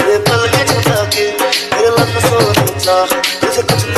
दूसरे पल में छुटा के फिर लग सो तुझे कुछ